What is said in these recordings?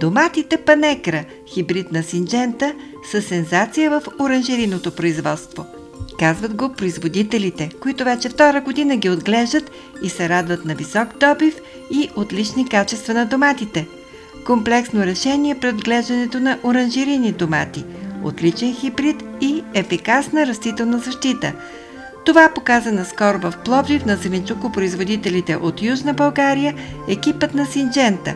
Доматите панекра, хибрид на синджента, са сензация в оранжериното производство. Казват го производителите, които вече втора година ги отглеждат и се радват на висок добив и отлични качества на доматите. Комплексно решение при отглеждането на оранжерини домати, отличен хибрид и ефикасна растителна защита – това показа наскоро в Пловдив на зеленчукопроизводителите от Южна България екипът на Синджента.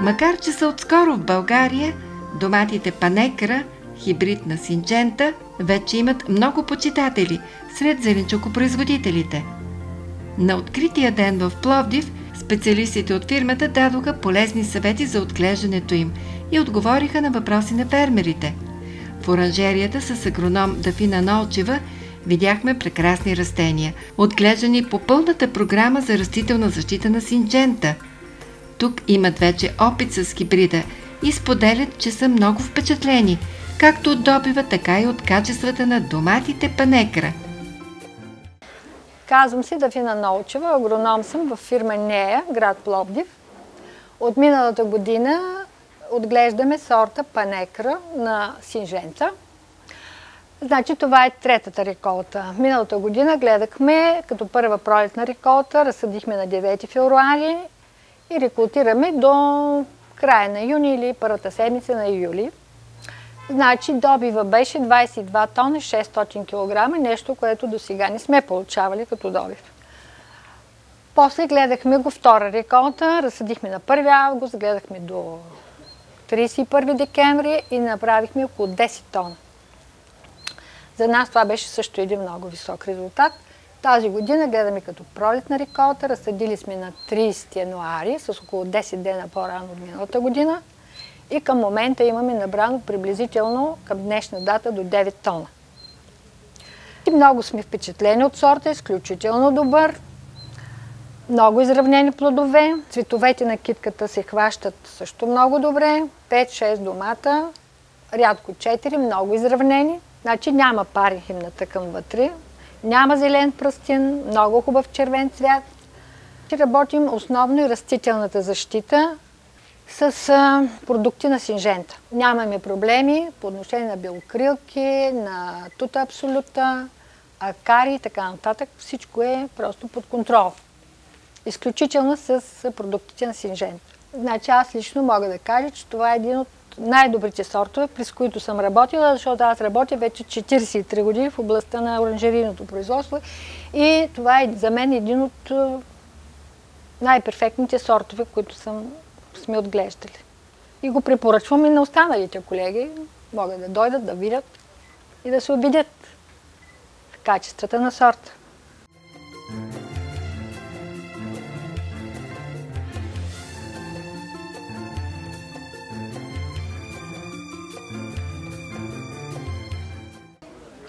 Макар, че са отскоро в България, доматите Панекра, хибрид на Синджента, вече имат много почитатели сред зеленчукопроизводителите. На открития ден в Пловдив специалистите от фирмата дадоха полезни съвети за отглеждането им – и отговориха на въпроси на фермерите. В оранжерията с агроном Дафина Нолчева видяхме прекрасни растения, отглеждани по пълната програма за растителна защита на синджента. Тук имат вече опит с хибрида и споделят, че са много впечатлени, както от добива, така и от качествата на доматите панекра. Казвам си Дафина Нолчева, агроном съм в фирма Нея, град Пловдив. От миналата година отглеждаме сорта панекра на синженца. Значи това е третата реколта. Миналата година гледахме като първа пролетна реколта, разсъдихме на 9 февруари и реколтираме до края на юни или първата седмица на юли. Значи добива беше 22 тона 600 кг, нещо, което до сега не сме получавали като добив. После гледахме го втора реколта, разсъдихме на 1 август, гледахме до 31 декември и направихме около 10 тона. За нас това беше също един много висок резултат. Тази година гледаме като пролетна реколта, разсъдили сме на 30 януари с около 10 дена по-рано от миналата година и към момента имаме набрано приблизително към днешна дата до 9 тона. И много сме впечатлени от сорта, изключително добър. Много изравнени плодове. Цветовете на китката се хващат също много добре. 5-6 домата, рядко 4, много изравнени. Значи няма пари химната към вътре. Няма зелен пръстин, много хубав червен цвят. Работим основно и растителната защита с продукти на синжента. Нямаме проблеми по отношение на белокрилки, на тута абсолюта, акари и така нататък. Всичко е просто под контрол изключително с продуктите на Синжент. Значи аз лично мога да кажа, че това е един от най-добрите сортове, през които съм работила, защото аз работя вече 43 години в областта на оранжерийното производство и това е за мен един от най-перфектните сортове, които съм, сме отглеждали. И го препоръчвам и на останалите колеги. Могат да дойдат, да видят и да се убедят в качествата на сорта.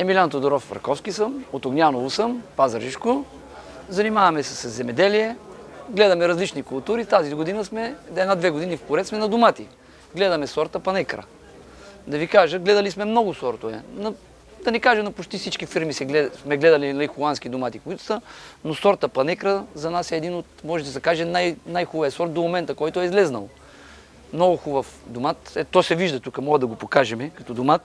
Емилян Тодоров Раковски съм, от Огняново съм, Пазаржишко. Занимаваме се с земеделие, гледаме различни култури. Тази година сме, една-две години в поред сме на домати. Гледаме сорта панекра. Да ви кажа, гледали сме много сортове. да не кажа, на почти всички фирми сме гледали нали, холандски домати, които са, но сорта панекра за нас е един от, може да се каже, най- най-хубавия сорт до момента, който е излезнал. Много хубав домат. Е, то се вижда тук, мога да го покажем като домат.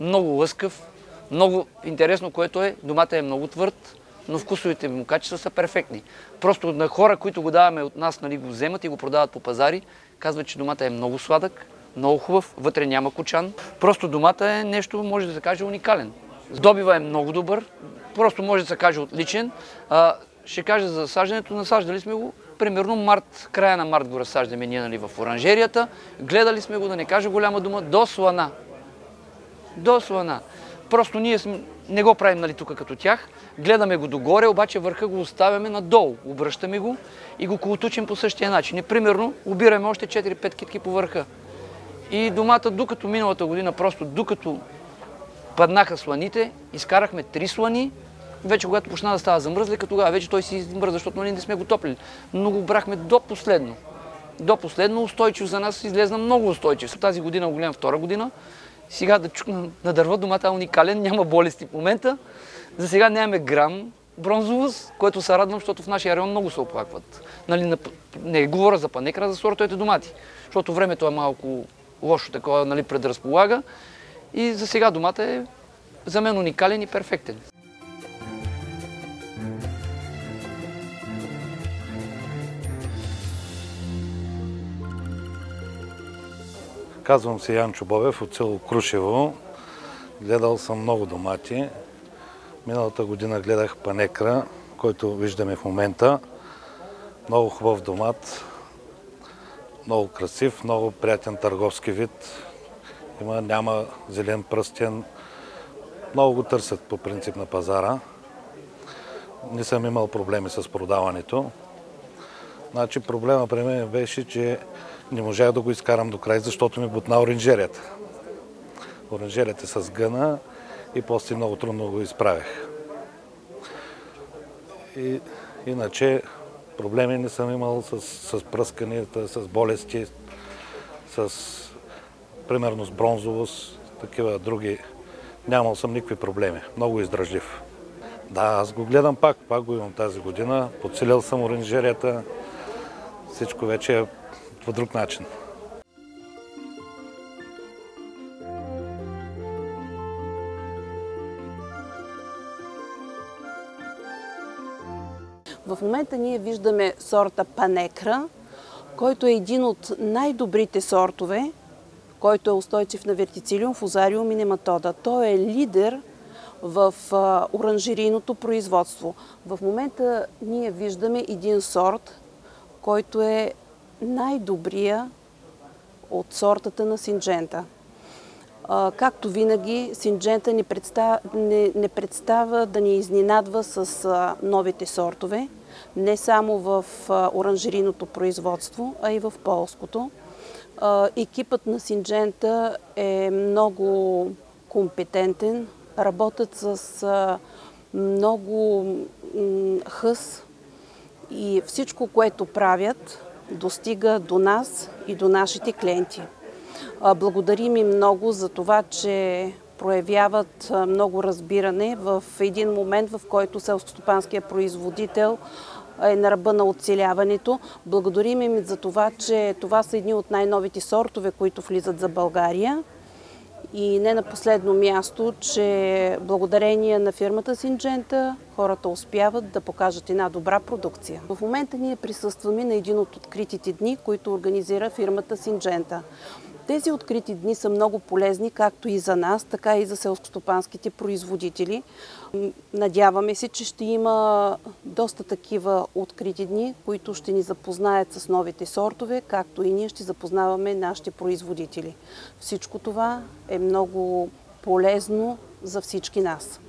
Много лъскав, много интересно, което е, домата е много твърд, но вкусовите му качества са перфектни. Просто на хора, които го даваме от нас, нали, го вземат и го продават по пазари, казват, че домата е много сладък, много хубав, вътре няма кочан. Просто домата е нещо, може да се каже, уникален. Добива е много добър, просто може да се каже отличен. А, ще кажа за засаждането, насаждали сме го примерно март, края на март го разсаждаме ние нали, в оранжерията. Гледали сме го, да не кажа голяма дума, до слана. До слана. Просто ние не го правим нали, тук като тях. Гледаме го догоре, обаче върха го оставяме надолу. Обръщаме го и го колотучим по същия начин. И примерно обираме още 4-5 китки по върха. И домата, докато миналата година, просто докато паднаха сланите, изкарахме три слани, вече когато почна да става замръзлека, тогава вече той си измръзва, защото нали не сме го топлили. Но го брахме до последно. До последно устойчив за нас излезна много устойчив. Тази година го гледам втора година. Сега да чукна на дърво, домата е уникален, няма болести в момента. За сега нямаме грам бронзовост, което се радвам, защото в нашия район много се оплакват. Нали, не говоря за панекра, за сортовете домати, защото времето е малко лошо такова, нали, предразполага. И за сега домата е за мен уникален и перфектен. Казвам се Ян Чубовев от село Крушево. Гледал съм много домати. Миналата година гледах панекра, който виждаме в момента. Много хубав домат, много красив, много приятен търговски вид. Има, няма зелен пръстен. Много го търсят по принцип на пазара. Не съм имал проблеми с продаването. Значи проблема при мен беше, че не можах да го изкарам до край, защото ми бутна оранжерията. Оранжерията с гъна и после много трудно го изправях. И, иначе проблеми не съм имал с, с пръсканията, с болести, с примерно с бронзовост, такива други. Нямал съм никакви проблеми. Много издръжлив. Да, аз го гледам пак. Пак го имам тази година. Подсилил съм оранжерията. Всичко вече е по друг начин. В момента ние виждаме сорта Панекра, който е един от най-добрите сортове, който е устойчив на вертицилиум, фузариум и нематода. Той е лидер в оранжерийното производство. В момента ние виждаме един сорт, който е най-добрия от сортата на синджента. Както винаги, синджента не представя, не, не представя да ни изненадва с новите сортове, не само в оранжериното производство, а и в полското. Екипът на Синджента е много компетентен, работят с много хъс и всичко, което правят, достига до нас и до нашите клиенти. Благодарим им много за това, че проявяват много разбиране в един момент, в който селскостопанския производител е на ръба на оцеляването. Благодарим им за това, че това са едни от най-новите сортове, които влизат за България. И не на последно място, че благодарение на фирмата Синджента хората успяват да покажат една добра продукция. В момента ние присъстваме на един от откритите дни, които организира фирмата Синджента. Тези открити дни са много полезни както и за нас, така и за селскостопанските производители. Надяваме се, че ще има доста такива открити дни, които ще ни запознаят с новите сортове, както и ние ще запознаваме нашите производители. Всичко това е много полезно за всички нас.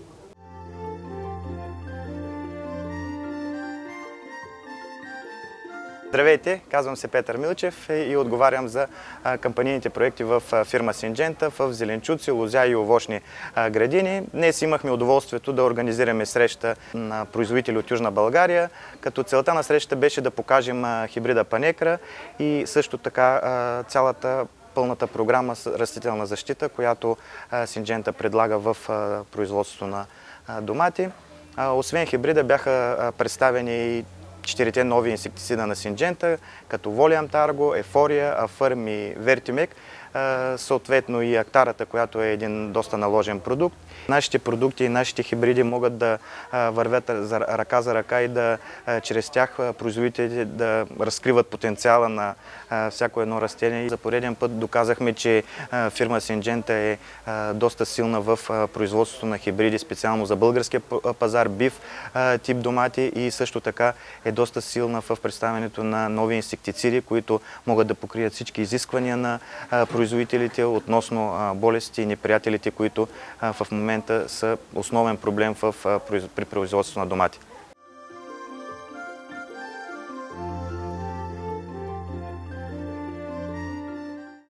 Здравейте, казвам се Петър Милчев и отговарям за кампанийните проекти в фирма Синджента в Зеленчуци, Лозя и Овощни градини. Днес имахме удоволствието да организираме среща на производители от Южна България, като целта на срещата беше да покажем хибрида Панекра и също така цялата пълната програма растителна защита, която Синджента предлага в производството на домати. Освен хибрида бяха представени и четирите нови инсектицида на Синджента, като Волиам Тарго, Ефория, Афърм и Вертимек, съответно и Актарата, която е един доста наложен продукт. Нашите продукти и нашите хибриди могат да вървят ръка за ръка и да чрез тях производителите да разкриват потенциала на всяко едно растение. За пореден път доказахме, че фирма Синджента е доста силна в производството на хибриди, специално за българския пазар, бив тип домати и също така е доста силна в представянето на нови инсектициди, които могат да покрият всички изисквания на производителите относно болести и неприятелите, които в момента са основен проблем при производството на домати.